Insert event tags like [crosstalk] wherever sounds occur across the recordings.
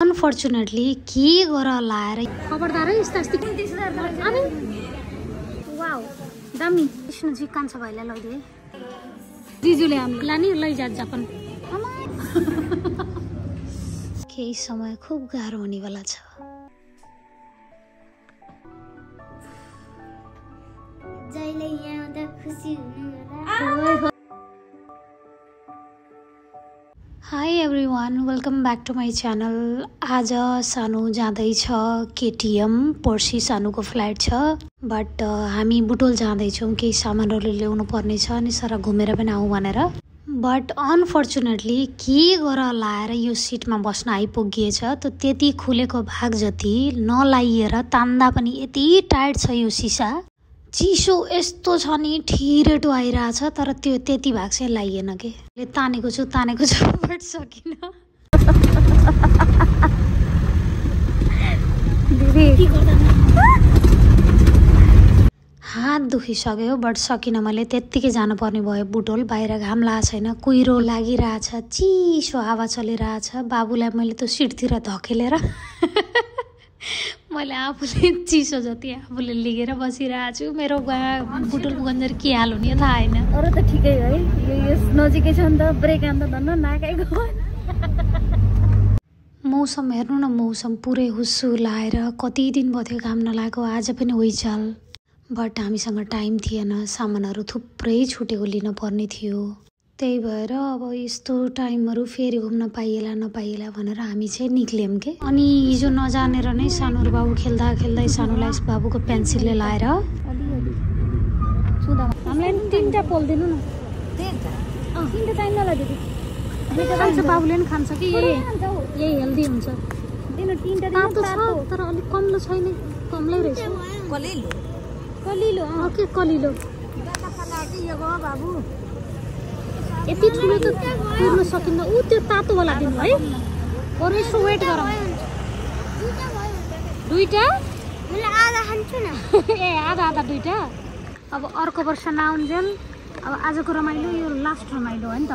Unfortunately के गर लाएर खबरदार है यस्ता यस्तै अनि वाउ दामी विष्णुजी कान्छा भाइलाई लैदिए जिजुले हामीलाई नि लैजा जापान केही समय खुब गाह्रो हुनेवाला छ जहिले यहाँ आउँदा खुसी हुनु hi everyone welcome back to my channel आज सानो जाँदैछ केटिएम पर्सि सानोको फ्लाइट छ बट हामी बुटोल जाँदैछौँ केही सामानहरू ल्याउनु पर्ने छ अनि सर घुमेर पनि आउँ भनेर। बट अनफर्चुनेटली के गर लाएर यो सिटमा बस्न आइपुगिएछ त त्यति खुलेको भाग जति नलाइएर तान्दा पनि यति टाइट छ यो सिसा। चिसो यस्तो छ नि ठिरेटो आइरहेछ तर त्यो त्यति भाग चाहिँ लाइएन के? तानेको छु तानेको छु बट सकिनँ। हात दुखिसक्यो बट सकिनँ मैले त्यत्तिकै जानुपर्ने भयो बुटोल। बाहिर घाम लागेको छैन कुहिरो लागिरहेछ चिसो हावा चलिरहेछ। बाबुलाई मैले त्यो सिटतिर धकेलेर [laughs] मैले आफूले [laughs] चिसो जति आफूले लिगेर बसिरहेको छु मेरो बुवा बुटोल गन्जर के हाल हुने थाहा छैन अरू त ठिकै है यो यस नजिकै छ नि त ब्रेक आउँदा धन्न नाकै मौसम हेर्नु न मौसम पुरै हुस्सु लाएर कति दिन भयो थियो घाम नलागेको आज पनि होइचाल। बट हामीसँग टाइम थिएन सामानहरू थुप्रै छुटेको लिन पर्ने थियो। त्यही भएर अब यस्तो टाइमहरू फेरि घुम्न पाइएला नपाइएला भनेर हामी चाहिँ निक्ल्यौँ के। अनि हिजो नजानेर नै सानो बाबु खेल्दा खेल्दै सानोलाई बाबुको पेन्सिलले लाएर हामीलाई तिनवटा पोल दिनु न। तिनवटा टाइम नला दिदी। खान्छ बाबुले पनि खान्छ कि? यही हेल्दी हुन्छ। तातो छ तर अलिक कम्लो छैन। कम्लै रहेछ। कलिलो। अँ, के कलिलो? बाबु। यति ठुलो त तिर्न सकिन्न। ऊ त्यो तातोवाला दिनु है? बरु यसो वेट गरौँ। दुइटा मैले आधा खान्छु न ए आधा आधा दुइटा अब अर्को वर्ष नआउन्जेल। अब आजको रमाइलो यो लास्ट रमाइलो हो नि त।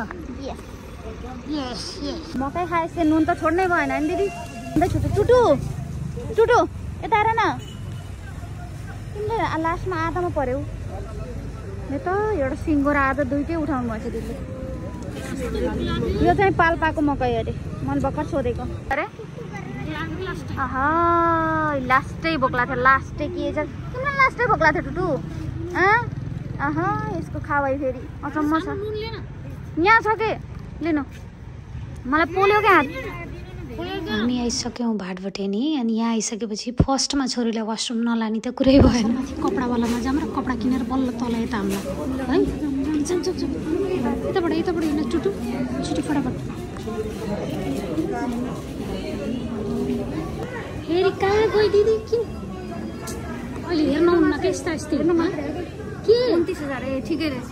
यस यस मकै खाएपछि नुन त छोड्नै भएन नि दिदी। अन्त छुटु टुटु टुटु यता हेर न। तिमीले लास्टमा आधामा पर्यौ यो त एउटा सिङ्गो र आधा दुइटै उठाउनु भएछ दिदीले यो चाहिँ पाल्पाको मकै अरे। मन भर्खर सोधेको। अरे? अह लास्टै भोक्ला थियो लास्टै के छ तिमीलाई लास्टै भोक्ला थियो टुटु? अह यसको खावाई फेरि। अचम्म छ। यहाँ छ के? लिनु। मलाई पोल्यो क्या हात। हामी आइसक्यौँ भाटबटे नि अनि यहाँ आइसकेपछि फर्स्टमा छोरीलाई वासरुम नलाने त कुरै भएन। कपडावालामा जाऊँ र कपडा किनेर बल्ल तल यता हामीलाई है? जाऊँ जाऊँ जाऊँ यताबाट यताबाट हिँड्न टुटु छिटो फटाफट फेरि कहाँ गयो दिदी किन अहिले हेर्नुहुन्न क्या यस्ता यस्तै हेर्नुमा के उन्तिस हजार ए ठिकै रहेछ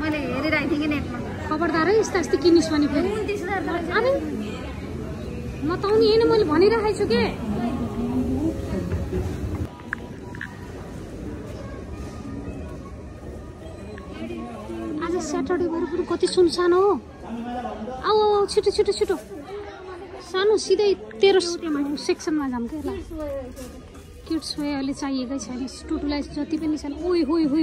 मैले हेरिरहेको थिएँ कि नेटमा खबरदार है यस्ता यस्तै किनिस् भने फेरि उन्तिस हजार अनि म त आउने होइन मैले भनिरहेको छु के स्याटरडे भएर पनि कति सुनसान हो। आऊ छिटो छिटो छिटो। सानो सिधै तेरो सेक्सनमा क्या ल किड्स वे अहिले चाहिएकै छैन। टुटुलाई जति पनि छैन। ओइ होइ होइ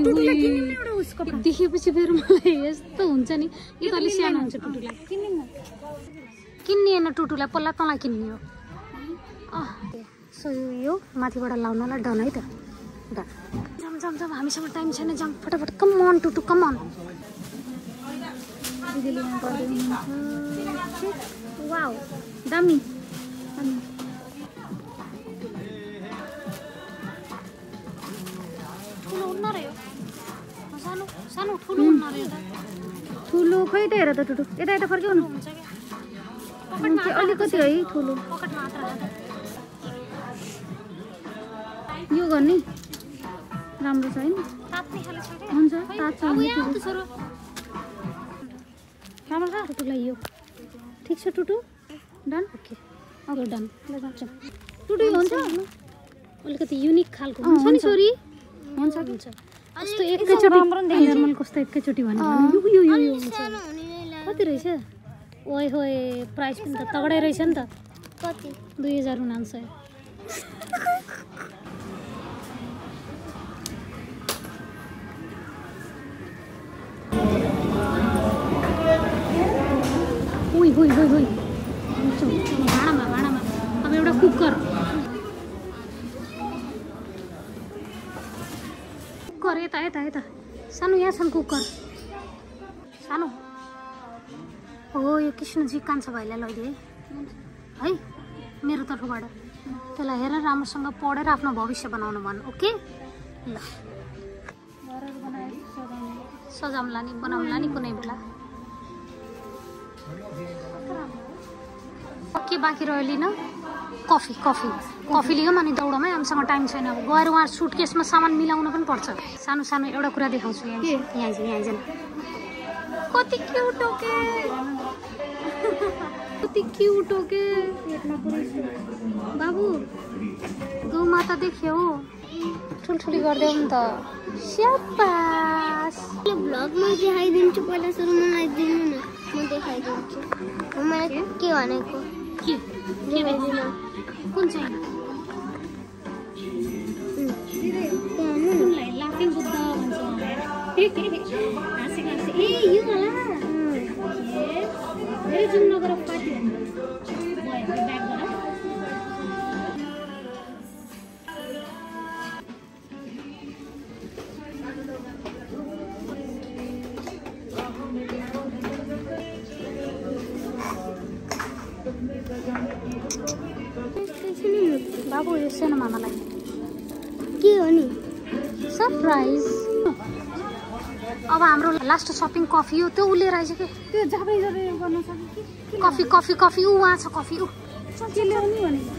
देखेपछि फेरि मलाई यस्तो हुन्छ नि। यो त अलिक सानो हुन्छ टुटुलाई किन्ने होइन टुटुलाई पल्ला तँलाई किन्ने हो। अँ, सो यो यो माथिबाट लाउनलाई डन है त। डन। जाम जाम जाम हामीसँग टाइम छैन। जाम फटाफट कम अन टुटु कम अन दिदीले यहाँ गरिदिनु वाउ दामी दामी ठुलो हुन्न रह्यो सानो सानो ठुलो हुन्न रह्यो त ठुलो खै त हेर त टुटु यता यता फर्क्यौ न हुन्छ क्या त्यो अलिकति है ठुलो। यो गर्ने राम्रो छ होइन हुन्छ राम्रो छ टुटुलाई यो ठिक छ Tutu done okay okay done Tutu हुन्छ अलिकति युनिक खालको हुन्छ नि। छोरी हुन्छ हुन्छ कस्तो एकैचोटि। नर्मल कस्तो एकैचोटि भन्यो। भने यो यो यो हुन्छ कति रहेछ ओए होए प्राइस पनि त तगडै रहेछ नि त कति दुई हजार उनान्सय हुई हुई चल, चल, भाँडामा भाँडामा अब एउटा कुकर कुकर यता यता यता सानो यहाँ छन् कुकर सानो हो यो कृष्णजी कान्छा भाइलाई लैदिए है मेरो तर्फबाट त्यसलाई हेरेर राम्रोसँग पढेर आफ्नो भविष्य बनाउनु भन् ओके ल सजाउँला नि बनाउँला नि कुनै बेला बाँकी रह्यो लिन कफी कफी. कफी लियौँ अनि दौडौँ है हामीसँग टाइम छैन अब. गएर उहाँ सुटकेसमा सामान मिलाउन पनि पर्छ सानो सानो एउटा कुरा देखाउँछु यहाँ. यहाँ जानु कति क्युट हो के? [laughs] कति क्युट हो के? बाबु गौमाता देख्यो? ठुल्ठुली गरिदेऊ नि त। ब्लगमा देखाइदिन्छु पहिला सुरु मलाई दिनु न। म देखाइदिन्छु। मलाई के भनेको? के के देखाइदिनु कुन चाहिँ। कुनलाई लाफिङ बुद्ध भन्छ हाँसेको हाँसे ए यो होला ए, धेरै अब हाम्रो लास्ट सपिङ कफी हो त्यो उसले रहेछ कि? त्यो जाँदै जाँदै गर्न सक्यो कि? कफी कफी कफी ऊ उहाँ छ कफी ऊ। के ल्याउने भनेको।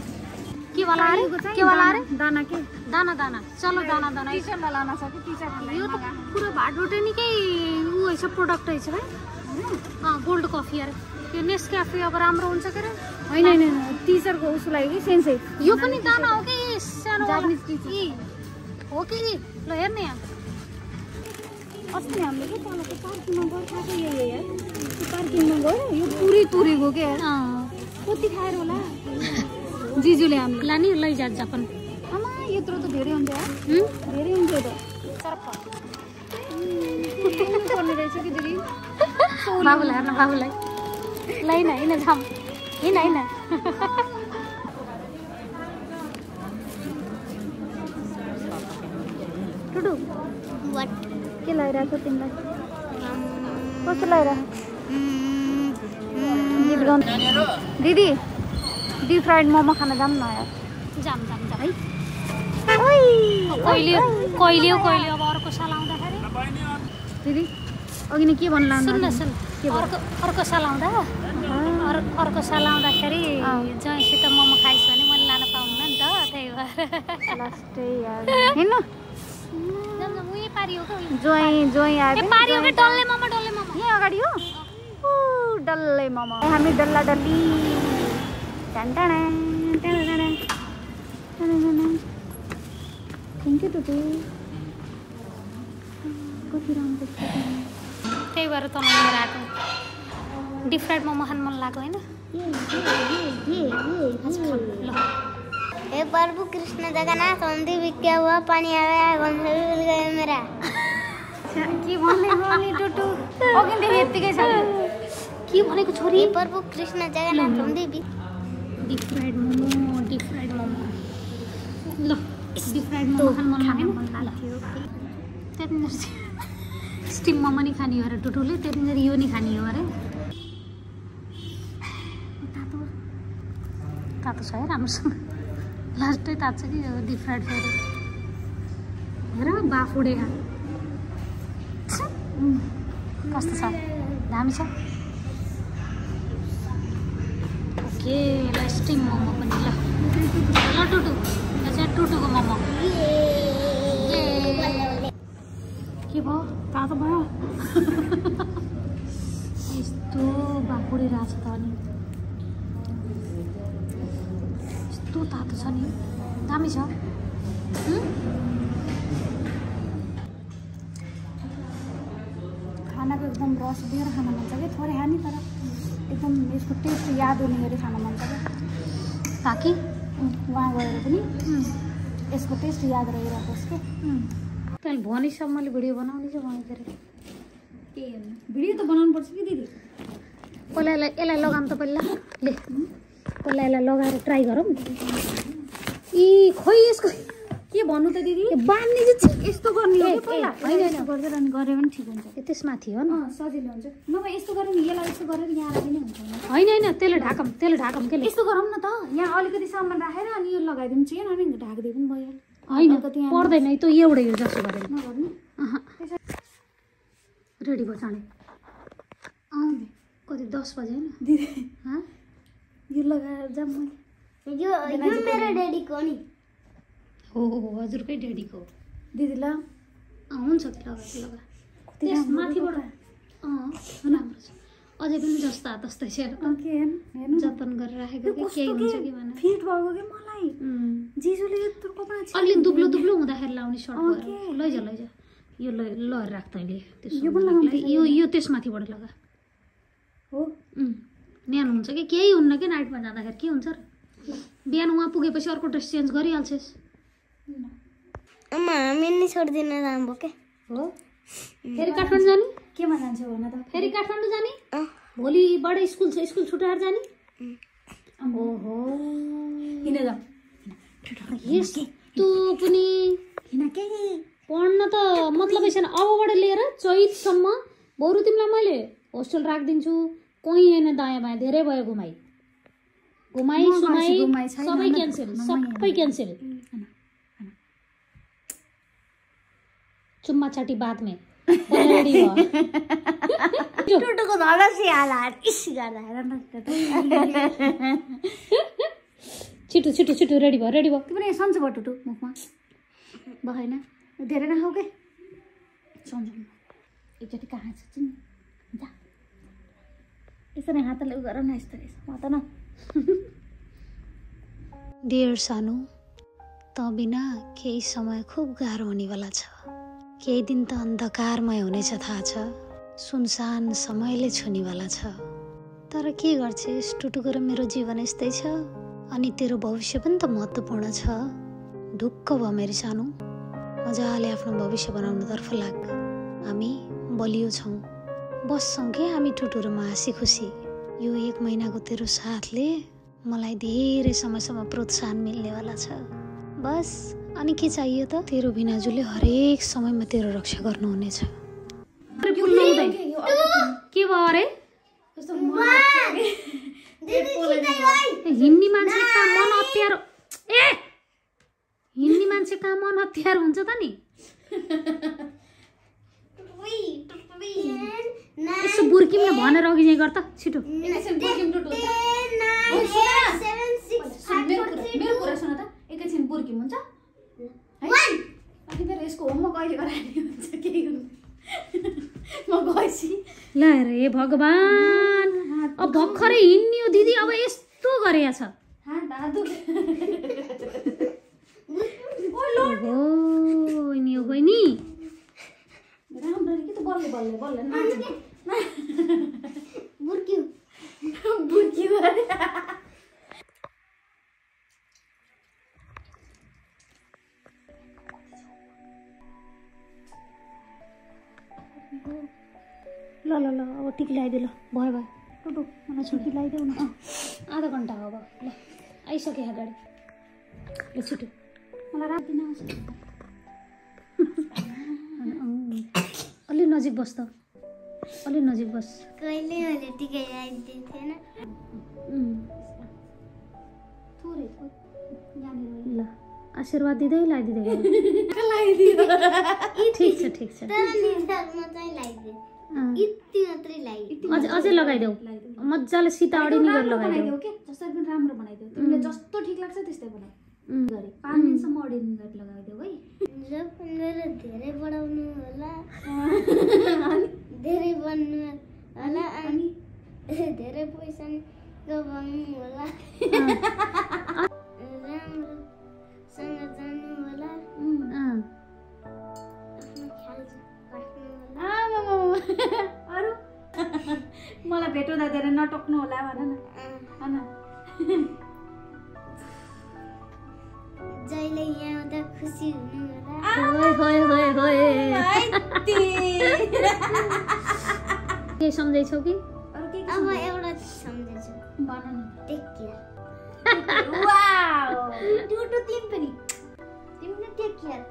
के वाला अरे? के वाला अरे? दाना के? दाना दाना। चलो दाना दाना। टिचरलाई लान सक्यो टिचरहरूलाई यो त पुरो भाटबोटेनीकै ऊ रहेछ प्रोडक्ट रहेछ भाइ। अँ गोल्ड कफी अरे। यो नेस क्याफे अब राम्रो हुन्छ के अरे होइन होइन टिचरको उसको लागि कि? सेन्सै यो पनि दाना हो कि? सानो टिचर। हो कि? ल हेर्ने यहाँ। अस्ति हामीले के पार्किङमा यार त्यो पार्किङमा गयो यो पुरै तुरेको के। कति खाएर होला? जिजूले हामीले लाने लैजा जापान आमा यत्रो त धेरै हुन्छ? धेरै हुन्छ त। पर्ने रहेछ कि दिदी? बाबुलाई हेर्न बाबुलाई। ल हिँड जाम हिँड हिँड टुडु वाट के लगाइरहेको तिमीलाई। कस्तो लगाइरहेको दिदी डिप फ्राइड मोमो खान जाऊँ न यार जाम जाम जाम है? कहिले कहिले हो कहिले अब अर्को साल आउँदाखेरि? दिदी अघि नै के भन्नु सुन न लाग्नु सुन? अर्को अर्को साल आउँदा? अर- अर्को साल आउँदाखेरि। जयसित मोमो खाइस् भने मैले लान पाउन्न नि त त्यही भएर लास्टै यार हिँड्नु जाम जाम उही पारि हो आयो पारि हो डल्ले मोमो डल्ले मोमो। यहीँ अगाडि हो? ऊ, डल्लै मोमो। हामी डल्ला डल्ली। थ्याङ्क यू टुटु कति राम्रो छ त्यही भएर त लिएर आएको डिप फ्राइड मोमो खानु मन लाग्यो होइन? हे प्रभु कृष्ण जगन्नाथ मंदिर में क्या हुआ पानी आ गया गंध मिल गया मेरा के भयो नि टुटु अघिदेखि यत्तिकै छ के भनेको छोरी हे प्रभु कृष्ण जगन्नाथ मंदिर भी deep fried momo deep fried momo ल डिप फ्राइड मोमो खानु मन लाग्यो नि? ल त्यहाँनिर चाहिँ स्टिम मोमो नि खाने हो अरे टुटुले त्यहाँनिर यो नि खाने हो अरे तातो तातो छ है राम्रोसँग लास्टै तातो छ कि फ्राइड फेरि हेर बाफ उडेका कस्तो छ दामी छ ओके ल स्टिम मोमो पनि ल ल टुटु टुटुको मोमो के भयो तातो भयो यस्तो बाकुडिरहेको छ त अनि यस्तो तातो छ नि। दामी छ? खानाको एकदम रस दिएर खान मन छ कि? थोरै खाने तर एकदम यसको टेस्ट याद हुने गरी खान मन छ क्या काकी उहाँ गएर पनि यसको टेस्ट याद रहिरहेकोस् कि? तैँले भनिसम्म मैले भिडियो बनाउने चाहिँ भनेको अरे भिडियो त बनाउनु पर्छ कि दिदी? पहिला यसलाई यसलाई लगाऊँ त पहिला। ले। पहिला यसलाई लगाएर ट्राई गरौँ। इ खोइ यसको के भन्नु त दिदी? बाँध्ने चाहिँ। यस्तो गर्ने ए, ए, होइन, गरे पनि ठिक हुन्छ। ए, त्यसमाथि हो नि। सजिलो हुन्छ। नभए यस्तो गऱ्यो नि यसलाई यस्तो गरेर यहाँ राखिने हुन्छ। होइन होइन त्यसले ढाकम त्यसले ढाकम के यस्तो गरौँ न त। यहाँ अलिकति सामान राखेर अनि यो लगाइदिउँ चाहिँ अनि ढाकिदिए पनि भइहाल्यो होइन पर्दैन है त एउटै हो जसो गरेर। नगर्नु। रेडी भयो चाँडै अँ कति दस बजे होइन? दिदी। हाँ? यो लगाएर जाऊँ मैले। यो यो मेरो ड्याडीको नि। हो हो हजुरकै ड्याडीको दिदी ल। हुन्छ लगा लगा त्यस माथिबाट। अँ राम्रो छ। अझै पनि जस्ता तस्तै छ के हेर्नु। जतन गरेर राखेको कि केही हुन्छ कि भनेर। फिट भएको कि मलाई? जिजूले यत्रो कपडा अलि दुब्लो दुब्लो हुँदाखेरि लाउने सर्ट? लैजा लैजा। यो लै ल राख तैँले त्यसो यो। यो त्यसमाथिबाट लगा। हो। न्यानो हुन्छ कि? केही हुन्न कि नाइटमा जाँदाखेरि? के हुन्छ र? बिहान उहाँ पुगेपछि अर्को ड्रेस चेन्ज गरिहाल्छेस्। आमा हामी नि छोडिदिन राम्रो के? हो? फेरि काठमाडौँ जाने? केमा जान्छौ भन त? फेरि काठमाडौँ जाने? भोलिबाट स्कुल छ स्कुल छुट्याएर जाने? ओहो। हिँड यस्तो पनि हिँड के? पढ्न त मतलब छैन अबबाट लिएर चैतसम्म बरु तिमीलाई मैले होस्टेल राखिदिन्छु कहीँ होइन दायाँ बायाँ धेरै भयो घुमाइ। घुमाइ सुमाइ सबै क्यान्सेल सबै क्यान्सेल चुम्मा चाटी बादमे। [laughs] [laughs] टुटुको इस गर्दा छिटो छिटो छिटो रेडी भयो रेडी भयो। पनि सन्चो भयो टुटु मुखमा? भएन धेरै नखाऊ के? सन्चो एकचोटि कहाँ छ जा। यसरी हातले गर न यस्तो त न। डियर सानो त बिना केही समय खुब गाह्रो हुनेवाला छ। केही दिन त अन्धकारमय हुनेछ थाहा छ। सुनसान समयले छुनेवाला छ। तर के गर्छेस् टुटुको र मेरो जीवन यस्तै छ? अनि तेरो भविष्य पनि त महत्त्वपूर्ण छ। ढुक्क भयो मेरो सानो। मजाले आफ्नो भविष्य बनाउनतर्फ लाग। हामी बलियो छौँ। बस्छौँ के हामी टुटु र म हाँसी खुसी यो एक महिनाको तेरो साथले मलाई धेरै समयसम्म प्रोत्साहन मिल्नेवाला छ। बस अनि के चाहियो त? तेरो बिनाजुले हरेक समयमा तेरो रक्षा गर्नुहुनेछ। के भयो अरे? हिँड्ने मान्छे कहाँ मन हतियार ए! हिँड्ने मान्छे कहाँ मन हतियार हुन्छ त नि? [laughs] यसो बुर्किमले भनेर अघि चाहिँ गर त छिटो। मेरो कुरा सुन त। एकैछिन बुर्किम हुन्छ है? अनि फेरि यसको होमवर्क कहिले गराइदिनु हुन्छ केही गर्नु? म गएपछि। ल हेर हे भगवान्। अब भर्खरै हिँड्ने हो दिदी अब यस्तो गरेको छ। हात हात दुख [laughs] ओहो नि हो बहिनी। राम्ररी कि त बल्ल बल्ल बल्ल बुर्क्यौ। बुर्कियो ल ल ल अब टिक लगाइदियो ल भयो भयो। टुटु मलाई छुट्टी लगाइदेऊ न। आधा घन्टा हो अब ल आइसक्यो यहाँ गाडी ल छिटो मलाई रात आउँछ। नजिक बस त। अलि नजिक बस। कहिले मैले टिका लगाइदिएको थिएन ल आशीर्वाद दिँदै लगाइदिँदै। [laughs] ठिक छ ठिक छ। अझै अझै लगाइदेऊ। मजाले सितावडी नि गरेर राम्रो लगाइदेऊ। जसरी पनि राम्रो बनाइदेऊ। तिमीले जस्तो ठिक लाग्छ त्यस्तै बनाऊ। गरे पाँच दिनसम्म अडिटिङ गरेर लगाइदेऊ है जब मेरो धेरै बढाउनु होला धेरै बन्नु होला अनि धेरै पैसा कमाउनु होला राम्रोसँग जानु होला आफ्नो ख्याल राख्नु होला। अरू मलाई भेटाउँदा धेरै नटक्नु होला भन न खुसी हुनु होला होय होय होय होय के सम्झैछौ कि अब एउटा सम्झेछु भन टेक केयर वाउ टुटु तिमी पनि तिमी पनि टेक केयर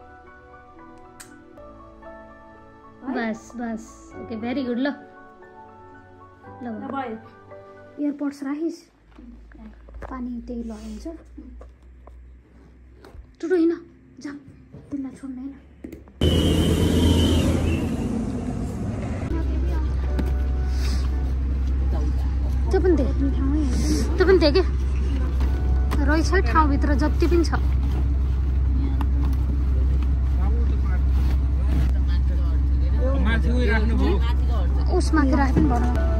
बस बस. ओके भेरी गुड ल ल भयो। एयरपोर्ट्स राखिस्। पानी त्यही लगाइन्छ टुटु हिँड। जाम तिमीलाई छोड्नु होइन। त्यो पनि देख। त्यो पनि देखेँ रहेछ है ठाउँभित्र जति पनि छ। माथि उयो राख्नुभयो उस माथि राख्यो पनि भनौँ।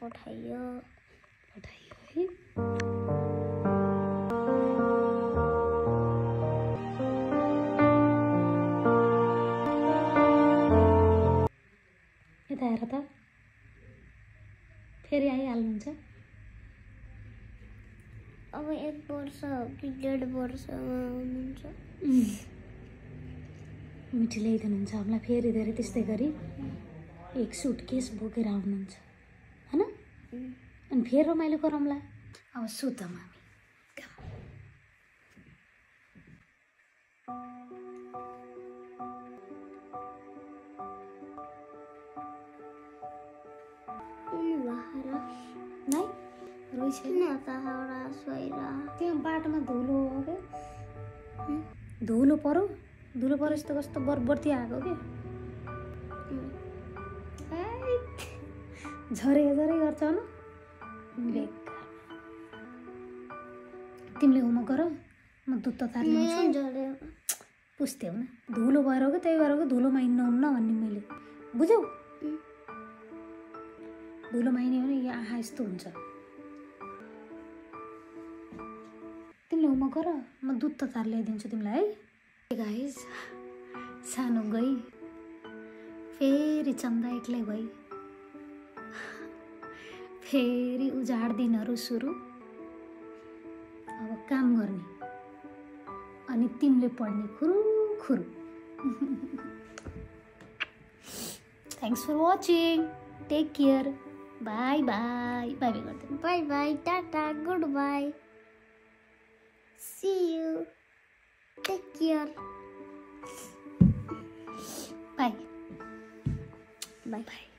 पठाइयो। पठाइयो है। यता हेर त। फेरि आइहाल्नुहुन्छ। अब एक वर्ष कि डेढ वर्षमा हुनुहुन्छ। मिठी ल्याइदिनुहुन्छ। हामीलाई फेरि धेरै त्यस्तै गरी एक सुट केस बोकेर आउनुहुन्छ। अनि फेरि रमाइलो गरौँला अब सुतौँ हामी त्यहाँ बाटोमा धुलो हो क्या धुलो पऱ्यो धुलो परेपछि त कस्तो बरबर्ती आएको क्या झरे झरे गर्छ बेकार तिमीले होमवर्क गर म दुध ल्याउँछु झऱ्यो पुस्थ्यौ न धुलो भएर हो कि त्यही भएर कि धुलोमा हिँड्नु हुन्न भन्ने मैले बुझ्यौ धुलोमा हिँड्यो भने यहाँ आँखा यस्तो हुन्छ तिमीले होमवर्क गर म दुध ततार ल्याइदिन्छु तिमीलाई है गाइस सानो गई फेरि चन्दा एक्लै भई फेरि उजाड दिनहरू सुरु। अब काम गर्ने। अनि तिमीले पढ्ने खुरु खुरु। Thanks for watching take care bye bye bye bye गरिदिनु bye bye Tata goodbye see you take care bye bye bye